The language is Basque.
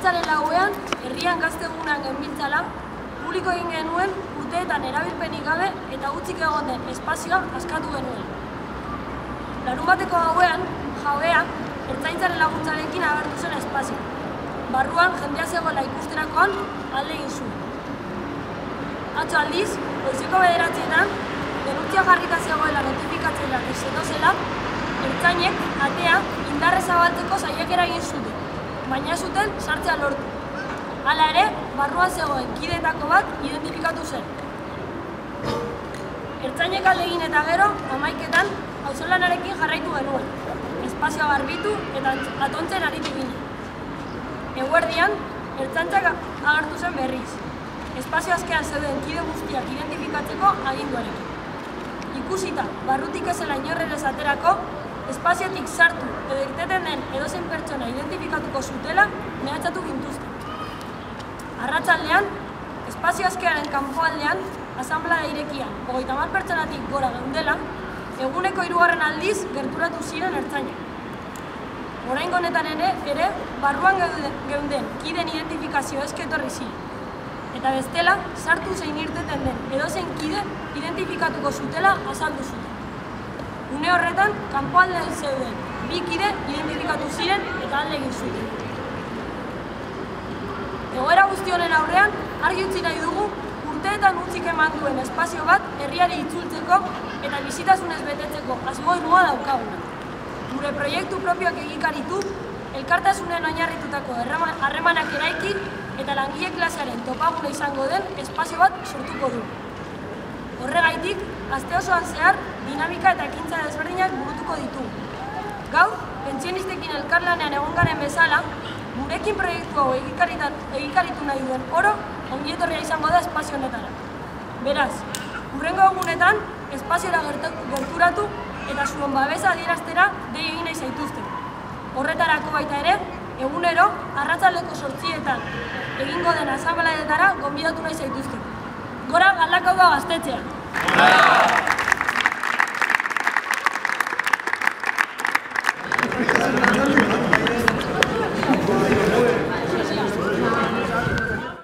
Maiatzaren lauean, herrian gazte egunan genbiltzala, publiko egin genuen urteetan erabilpenik gabe eta utzik egon den espazioa askatu genuen. Larun bateko gauean, jabea, ertzaintzaren laguntzarekin agertu zen espazio. Barruan jendea zegoela ikusterakoan alde egin zuen. Atzo aldiz, goizeko bederatzietan, denuntzia jarrita zegoela notifikatzera zetozela, ertzainek atea indarre zabaltzeko saiakera egin zuten, baina ez zuten sartzea lortu. Hala ere, barruan zegoen kidetako bat identifikatu zen. Ertzainek alegin eta gero, amaiketan, auzolanarekin jarraitu genuen. Espazioa garbitu eta atontzen aritu ginen. Eguerdian, ertzantzak agertu zen berriz. Espazio azkean zeuden kide guztiak identifikatzeko aginduarekin. Ikusita, barrutik ezela inorrerez aterako, espaziotik sartu edo irteten den edozen pertsona identifikatuko zutela mehatxatu gintuzte. Arratsaldean, espazio azkearen kanpoaldean, asamblea irekian, hogeita mar pertsonatik gora geundela, eguneko hirugarren aldiz gerturatu ziren ertzainak. Orain honetan ere, ere, barruan geunden, kiden identifikazio esketorri ziren. Eta bestela, sartu zein irteten den edozein kide identifikatuko zutela azaldu zuten. Une horretan, kanpoaldean zeuden bi kide identifikatu ziren eta alde egin zuten. Egoera guzti honen aurrean, argi utzi nahi dugu urteetan utzik eman duen espazio bat herriari itzultzeko eta bizitasunez betetzeko asmo irmoa daukaguna. Gure proiektu propioak egikaritu, elkartasunen oinarritutako harremanak eraiki eta langile klasearen topagune izango den espazio bat sortuko du. Horregaitik, aste osoan zehar, dinamika eta ekintza desberdinak burutuko ditu. Gaur, pentsionistekin elkarlanean egon garen bezala, gurekin proiektu hau egikaritu nahi duen oro, ongietorria izango da espazio honetara. Beraz, hurrengo egunetan, espaziora gerturatu eta zuen babesa adieraztera dei egin nahi zaituzte. Horretarako baita ere, egunero, arratzaldeko sortzietan egingo den asambleetara gonbidatu nahi zaituzte. Gora galdakau da gaztetxean!